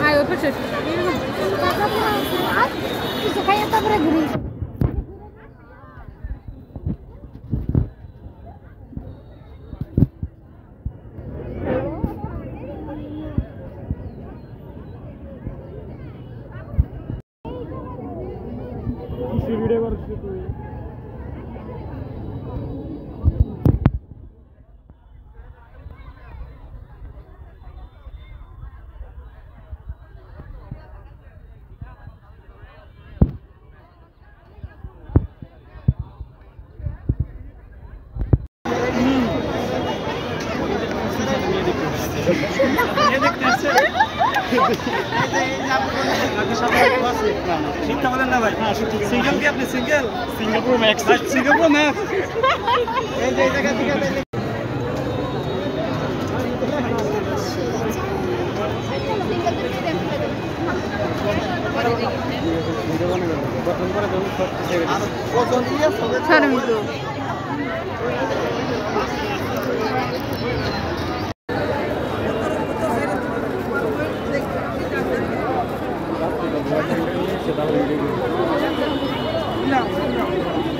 А, вот почему? Какая добрая грудь. Distribuidor, distribuidor. Yedik derse. শিক্ষা বলেন না ভাই সিঙ্গেল কি আপনি single Singapore Max Singapore Max এই যে জায়গা থেকে Sarı mıydı o? けど。